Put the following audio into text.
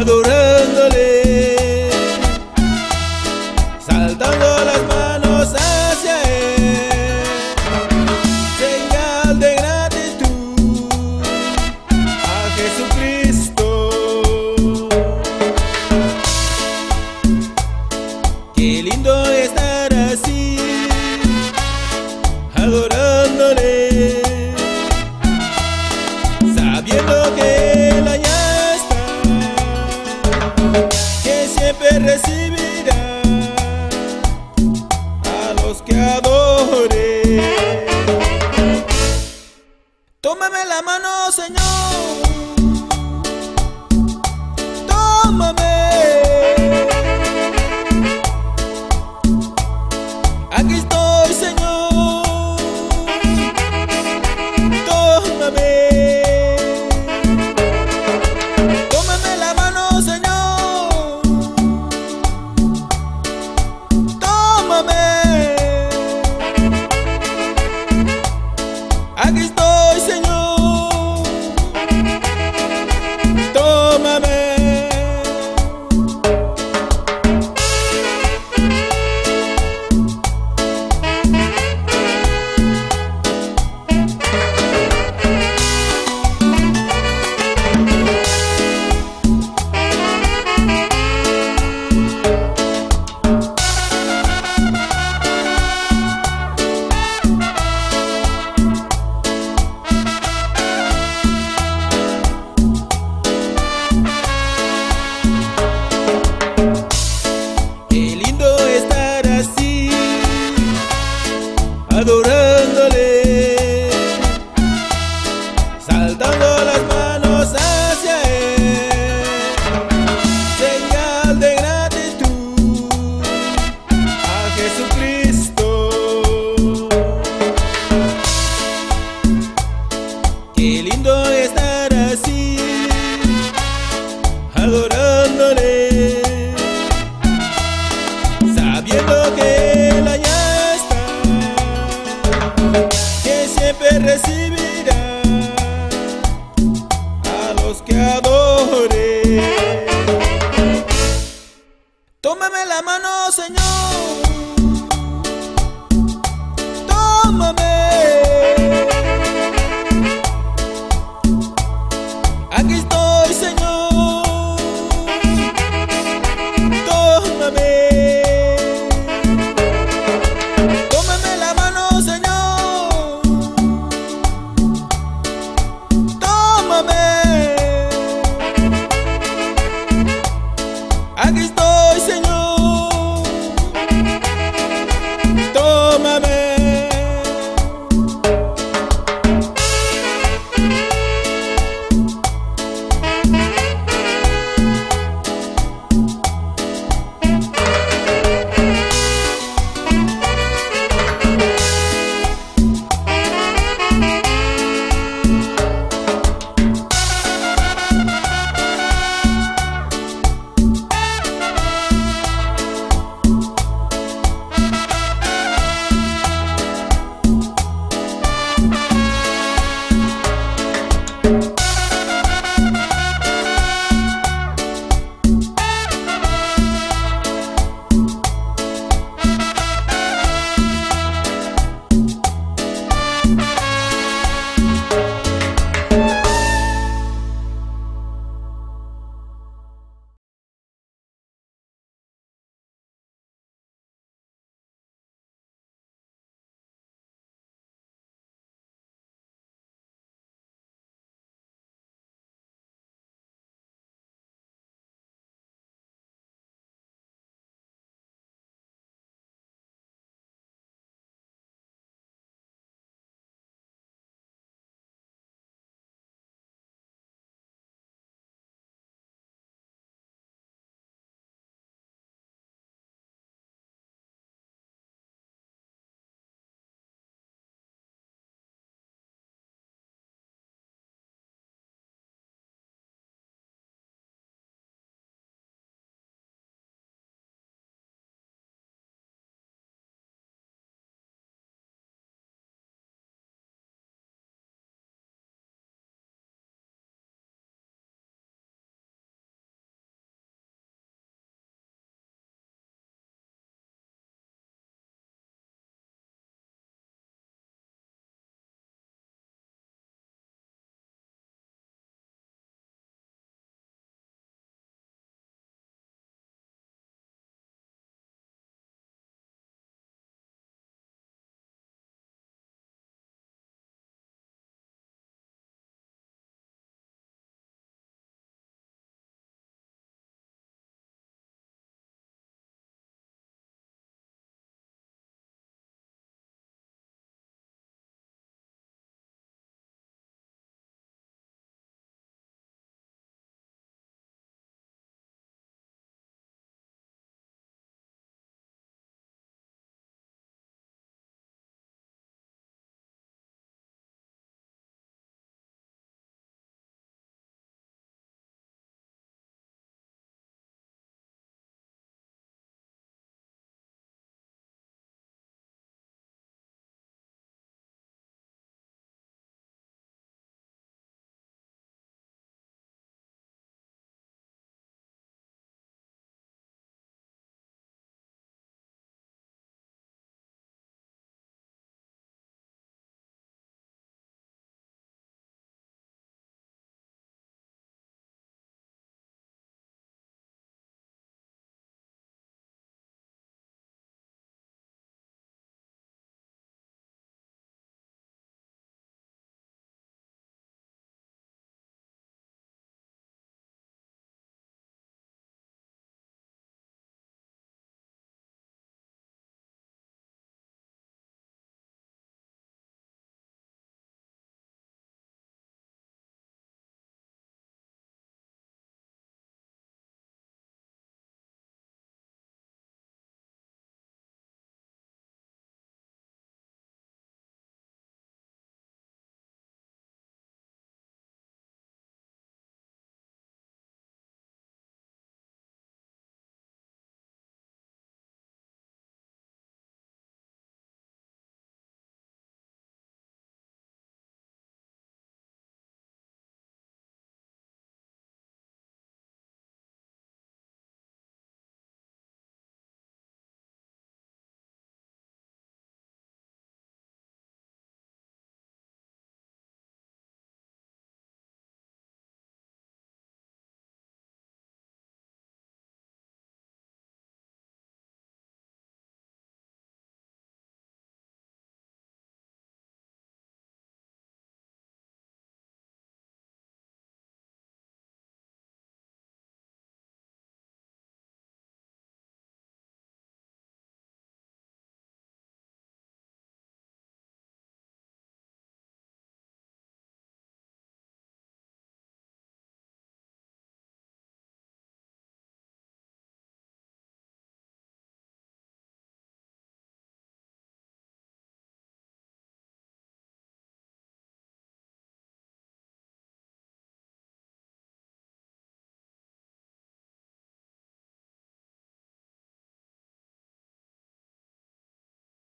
adorar. Tómame la mano, Señor.